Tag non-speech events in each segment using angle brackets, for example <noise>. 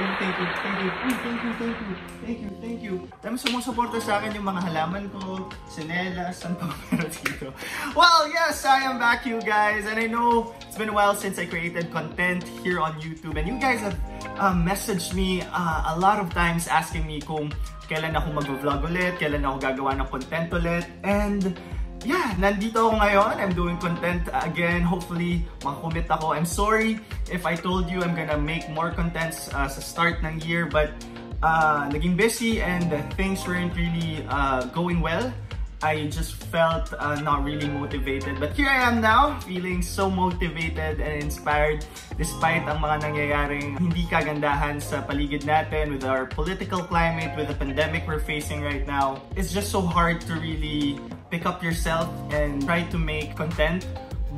you, thank you, thank you, thank you, thank you, thank you, thank you. Dami sumusuporta sa akin yung mga halaman ko, sinelas, saan pa meron <laughs> dito. Well, yes, I am back you guys, and I know it's been a while since I created content here on YouTube, and you guys have uh, messaged me uh, a lot of times asking me kung kailan ako mag-vlog ulit, kailan ako gagawa ng content ulit, and yeah, nandito ako ngayon. I'm doing content again. Hopefully, makakommit ako. I'm sorry if I told you I'm gonna make more contents uh, sa start ng year, but uh, naging busy and things weren't really uh, going well. I just felt uh, not really motivated. But here I am now, feeling so motivated and inspired despite ang mga nangyayaring hindi kagandahan sa paligid natin with our political climate, with the pandemic we're facing right now. It's just so hard to really pick up yourself and try to make content.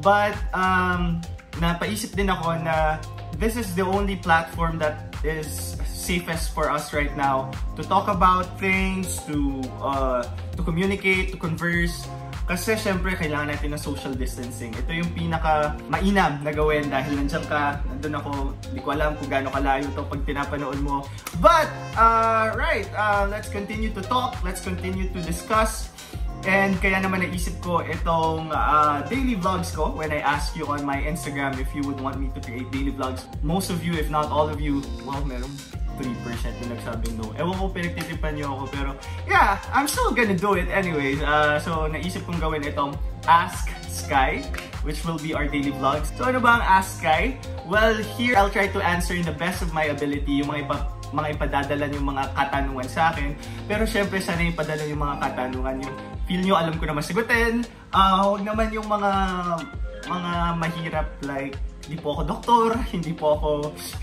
But um, napaisip din ako na this is the only platform that is safest for us right now to talk about things, to uh, to communicate, to converse. Kasi syempre kailangan natin ng social distancing. Ito yung pinaka mainam na gawin dahil nandiyan ka, nandun ako, hindi ko alam kung gaano kalayo to pag pinapanood mo. But, uh, right, uh, let's continue to talk, let's continue to discuss. And kaya naman naisip ko itong uh, daily vlogs ko when I ask you on my Instagram if you would want me to create daily vlogs. Most of you, if not all of you, well, meron 3% na nagsabing no. Ewan ko pinagtitipan niyo ako pero yeah, I'm still gonna do it anyways. Uh, so naisip kong gawin itong Ask Sky which will be our daily vlogs. So ano ba ang Ask Sky? Well, here I'll try to answer in the best of my ability yung mga ipa mga ipadadala yung mga katanungan sa akin. Pero syempre, sana ipadala yung mga katanungan yung feel nyo alam ko na masagutin. Uh, huwag naman yung mga mga mahirap like hindi po ako doktor, hindi po ako,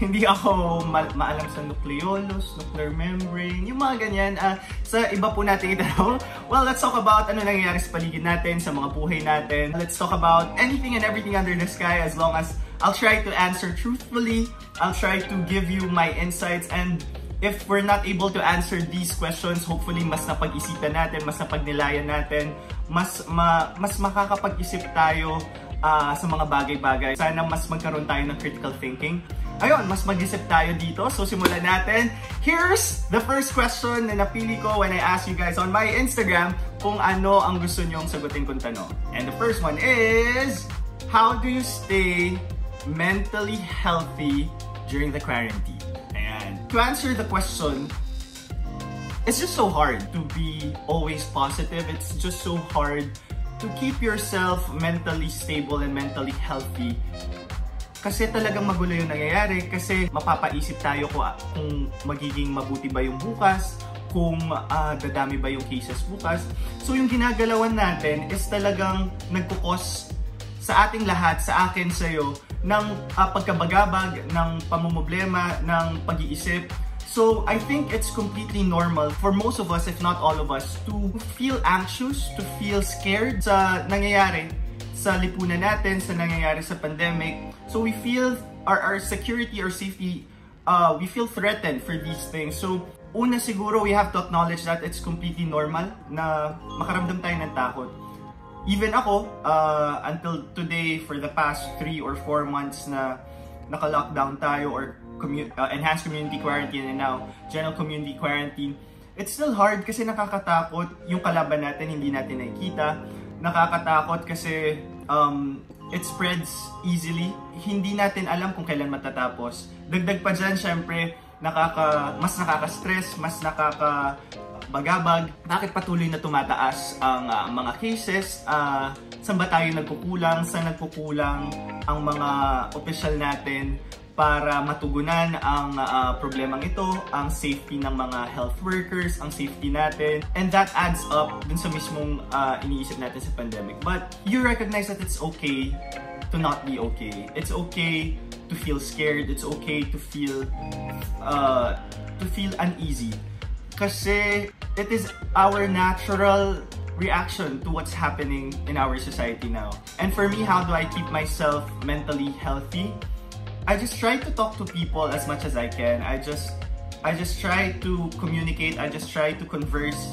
hindi ako ma maalam sa nucleolus, nuclear membrane, yung mga ganyan. Uh, sa iba po natin itanong, well, let's talk about ano nangyayari sa paligid natin, sa mga buhay natin. Let's talk about anything and everything under the sky as long as I'll try to answer truthfully. I'll try to give you my insights and if we're not able to answer these questions, hopefully mas napag-isipan natin, mas napagnilayan natin, mas ma, mas makakapag-isip tayo uh, sa mga bagay-bagay. Sana mas magkaroon tayo ng critical thinking. Ayun, mas mag-isip tayo dito. So simulan natin. Here's the first question na napili ko when I asked you guys on my Instagram kung ano ang gusto nyong sagutin kong tanong. And the first one is, how do you stay mentally healthy during the quarantine? To answer the question, it's just so hard to be always positive. It's just so hard to keep yourself mentally stable and mentally healthy kasi talagang magulo yung nangyayari kasi mapapaisip tayo kung, kung magiging mabuti ba yung bukas kung uh, dadami ba yung cases bukas so yung ginagalawan natin is talagang nagkukos sa ating lahat, sa akin, sa'yo ng uh, pagkabagabag, ng pamumblema, ng pag-iisip So I think it's completely normal for most of us, if not all of us, to feel anxious, to feel scared sa nangyayari sa lipunan natin, sa nangyayari sa pandemic. So we feel our, our security or safety, uh, we feel threatened for these things. So una siguro we have to acknowledge that it's completely normal na makaramdam tayo ng takot. Even ako, uh, until today, for the past 3 or 4 months na naka-lockdown tayo or commu- uh, enhanced community quarantine and now general community quarantine, it's still hard kasi nakakatakot yung kalaban natin, hindi natin nakikita. Nakakatakot kasi um, it spreads easily. Hindi natin alam kung kailan matatapos. Dagdag pa dyan, syempre, nakaka, mas nakaka-stress, mas nakaka bagabag, bakit patuloy na tumataas ang uh, mga cases, uh, saan ba tayo nagkukulang, saan nagkukulang ang mga opisyal natin para matugunan ang uh, problemang ito, ang safety ng mga health workers, ang safety natin, and that adds up dun sa mismong uh, iniisip natin sa pandemic. But you recognize that it's okay to not be okay. It's okay to feel scared. It's okay to feel uh, to feel uneasy. Kasi it is our natural reaction to what's happening in our society now. And for me, how do I keep myself mentally healthy? I just try to talk to people as much as I can. I just I just try to communicate. I just try to converse.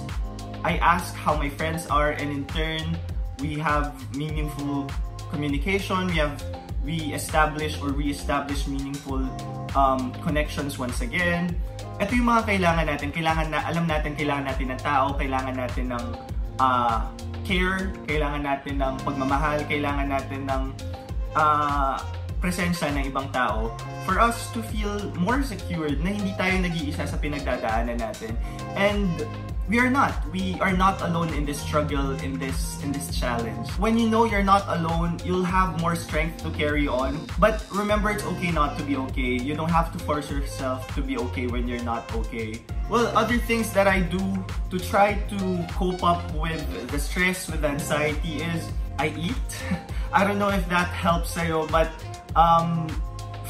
I ask how my friends are and in turn we have meaningful communication. We have we establish or re-establish meaningful um, connections once again. Ito yung mga kailangan natin. Kailangan na, alam natin, kailangan natin ng tao, kailangan natin ng uh, care, kailangan natin ng pagmamahal, kailangan natin ng uh, presensya ng ibang tao for us to feel more secured na hindi tayo nag-iisa sa pinagdadaanan natin. And we are not. We are not alone in this struggle, in this in this challenge. When you know you're not alone, you'll have more strength to carry on. But remember, it's okay not to be okay. You don't have to force yourself to be okay when you're not okay. Well, other things that I do to try to cope up with the stress, with the anxiety is I eat. <laughs> I don't know if that helps sa'yo, but um,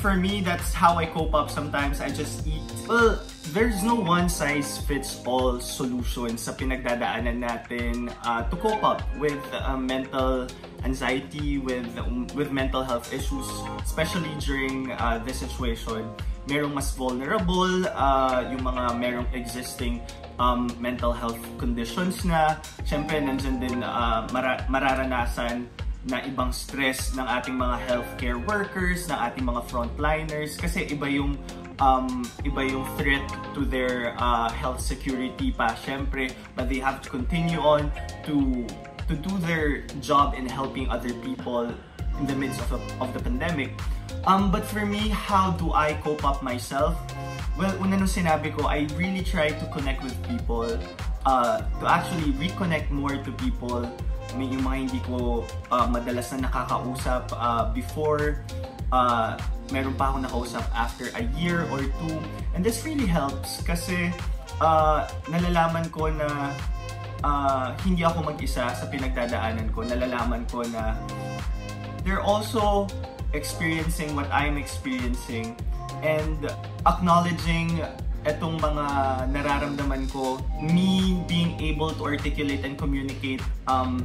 for me, that's how I cope up sometimes. I just eat. Well, there's no one-size-fits-all solution sa pinagdadaanan natin uh, to cope up with uh, mental anxiety, with um, with mental health issues, especially during uh, this situation. Merong mas vulnerable, uh, yung mga merong existing um, mental health conditions na syempre nandyan din uh, mara mararanasan na ibang stress ng ating mga healthcare workers, ng ating mga frontliners kasi iba yung um, iba yung threat to their uh, health security pa, syempre, but they have to continue on to to do their job in helping other people in the midst of, a, of the pandemic. Um, but for me, how do I cope up myself? Well, una nung sinabi ko, I really try to connect with people, uh, to actually reconnect more to people. May yung mga hindi ko uh, madalas na nakakausap uh, before uh, meron pa ako nakausap after a year or two. And this really helps kasi uh, nalalaman ko na uh, hindi ako mag-isa sa pinagdadaanan ko. Nalalaman ko na they're also experiencing what I'm experiencing and acknowledging etong mga nararamdaman ko, me being able to articulate and communicate um,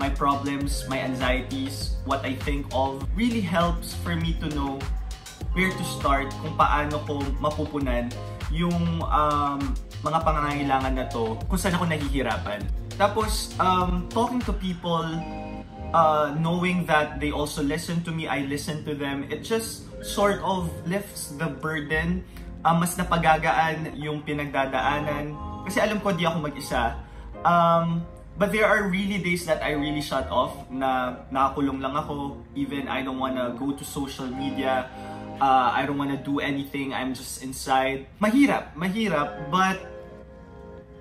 my problems, my anxieties, what I think of, really helps for me to know where to start, kung paano ko mapupunan yung um, mga pangangailangan na to, kung saan ako nahihirapan. Tapos, um, talking to people, uh, knowing that they also listen to me, I listen to them, it just sort of lifts the burden. Uh, mas napagagaan yung pinagdadaanan. Kasi alam ko di ako mag-isa. Um, But there are really days that I really shut off na nakakulong lang ako. Even I don't wanna go to social media. Uh, I don't wanna do anything. I'm just inside. Mahirap, mahirap. But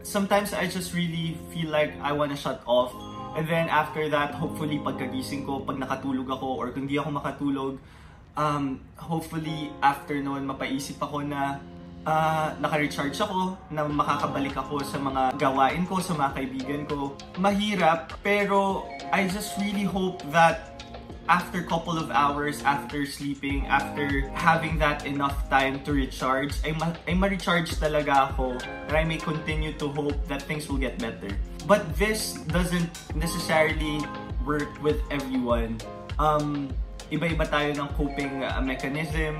sometimes I just really feel like I wanna shut off. And then after that, hopefully pagkagising ko, pag nakatulog ako or kung di ako makatulog, um, hopefully after noon mapaisip ako na uh, naka-recharge ako, na makakabalik ako sa mga gawain ko, sa mga kaibigan ko. Mahirap, pero I just really hope that after couple of hours, after sleeping, after having that enough time to recharge, ay, ma ay ma-recharge talaga ako and I may continue to hope that things will get better. But this doesn't necessarily work with everyone. Um, iba-iba tayo ng coping uh, mechanism,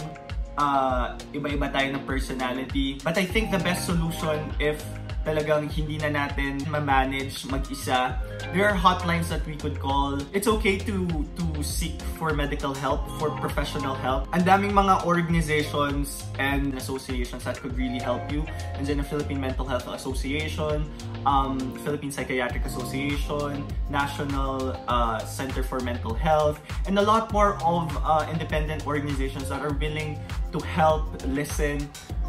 uh, iba-iba tayo ng personality. But I think the best solution if talagang hindi na natin ma-manage mag-isa. There are hotlines that we could call. It's okay to to seek for medical help, for professional help. Ang daming mga organizations and associations that could really help you. And then the Philippine Mental Health Association, um, Philippine Psychiatric Association, National uh, Center for Mental Health, and a lot more of uh, independent organizations that are willing to help, listen,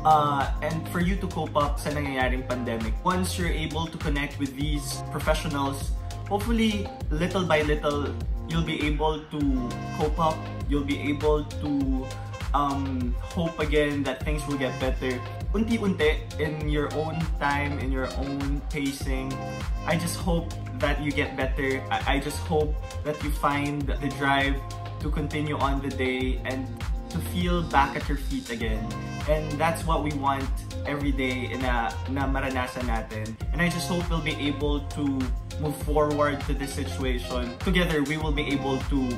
uh, and for you to cope up sa nangyayaring pandemic. Once you're able to connect with these professionals, hopefully, little by little, you'll be able to cope up, you'll be able to um, hope again that things will get better. Unti-unti, in your own time, in your own pacing, I just hope that you get better. I, I just hope that you find the drive to continue on the day and to feel back at your feet again. And that's what we want every day na, na maranasan natin. And I just hope we'll be able to move forward to this situation. Together, we will be able to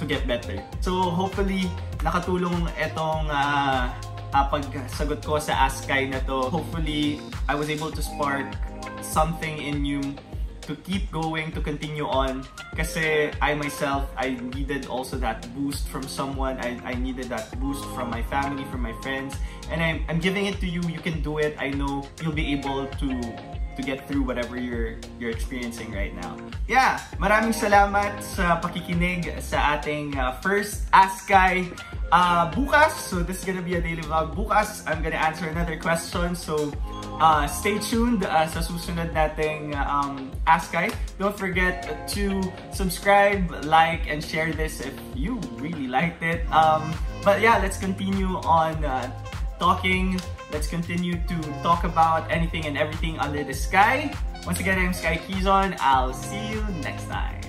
to get better. So hopefully, nakatulong itong uh, uh, pagsagot ko sa Ask Kai na to. Hopefully, I was able to spark something in you to keep going, to continue on. Kasi I myself, I needed also that boost from someone. I, I needed that boost from my family, from my friends. And I'm, I'm giving it to you. You can do it. I know you'll be able to to get through whatever you're you're experiencing right now. Yeah, maraming salamat sa pakikinig sa ating uh, first Ask Guy uh, bukas. So this is gonna be a daily vlog. Bukas, I'm gonna answer another question. So uh, stay tuned uh, sa susunod nating um, Ask Guy. Don't forget to subscribe, like, and share this if you really liked it. Um, but yeah, let's continue on uh, talking. Let's continue to talk about anything and everything under the sky. Once again, I'm Sky Kizon. I'll see you next time.